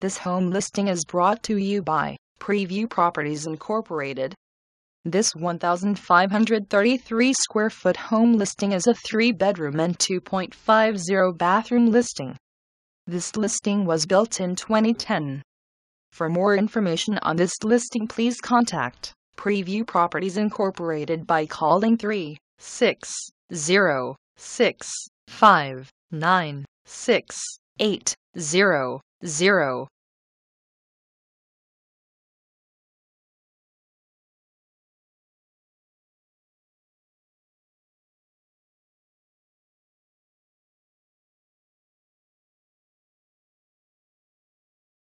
This home listing is brought to you by Preview Properties Incorporated. This 1,533 square foot home listing is a 3 bedroom and 2.50 bathroom listing. This listing was built in 2010. For more information on this listing, please contact Preview Properties Incorporated by calling 360 596 8000.